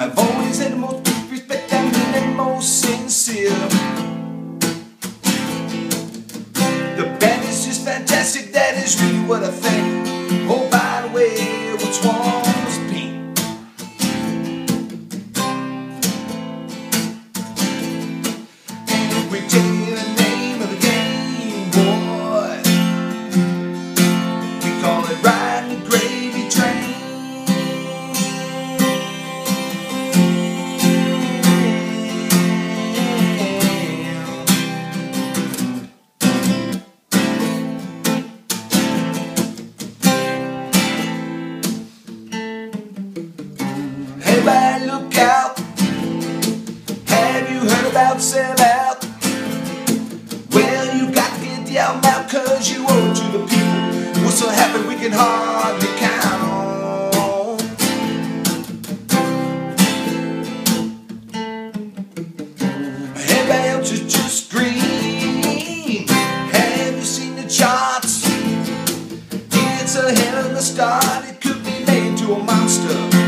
I've always had the Everybody look out. Have you heard about sell out? Well, you got to get the album cause you owe to the people. What's so happy we can hardly count just green. Have you seen the charts? It's a hell of a start. It could be made to a monster.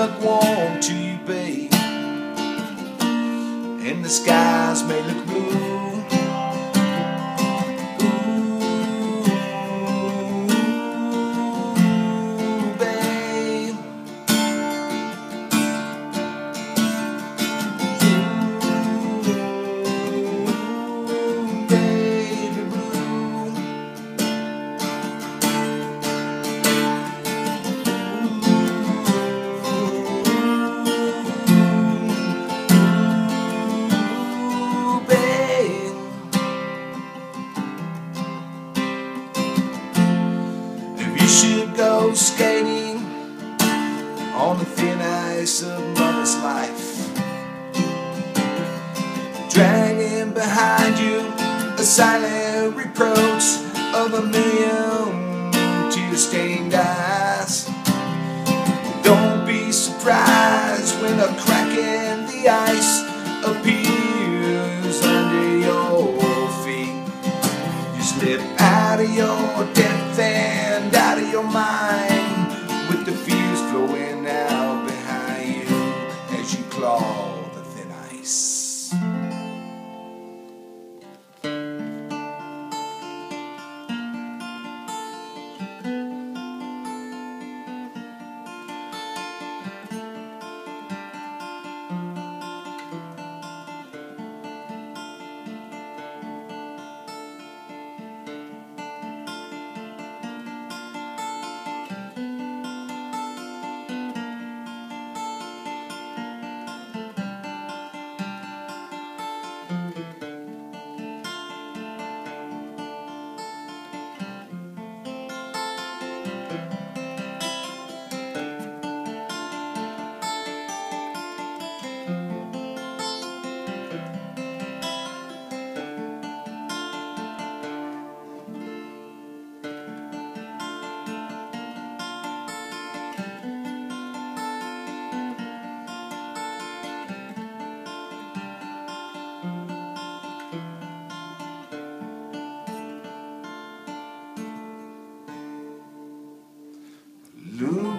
Look warm to you, babe, and the skies may look blue. Of mother's life, dragging behind you a silent reproach of a million tear-stained eyes. Don't be surprised when a crack in the ice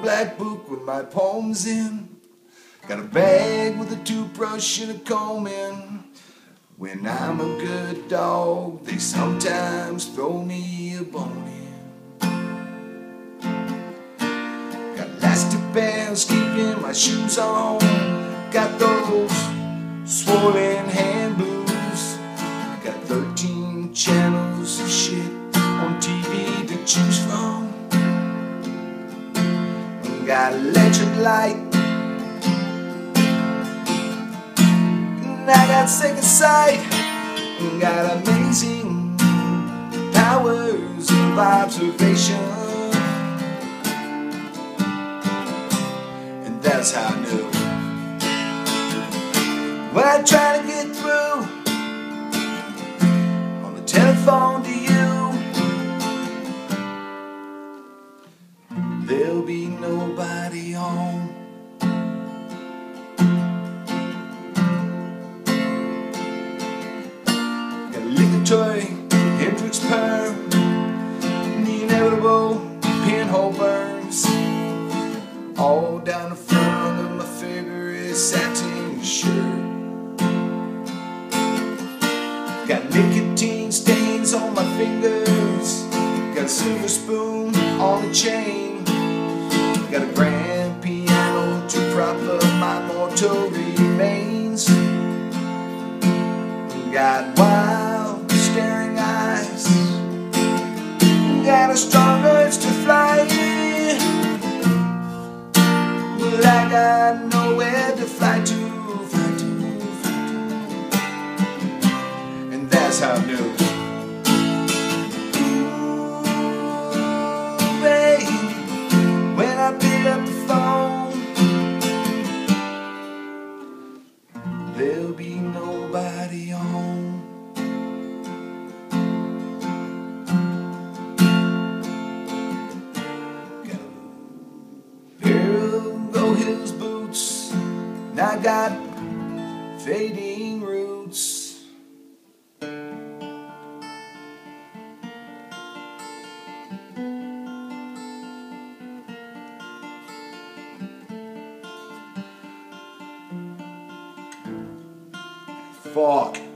black book with my poems in. Got a bag with a toothbrush and a comb in. When I'm a good dog, they sometimes throw me a bone in. Got elastic bands keeping my shoes on. Got those swollen hand blues. Got 13 channels of shit on TV to choose Got electric light. And I got second sight. And got amazing powers of observation. And that's how I knew. When I try to get through on the telephone toy, Hendrix perm, the inevitable pinhole burns. All down the front of my favorite satin shirt. Got nicotine stains on my fingers. Got a silver spoon on the chain. Got a grand piano to prop up my mortal remains. Got wild, Got a strong urge to fly. But I got nowhere to fly to, fly to, fly to. And that's how I knew. Fading roots. Fuck.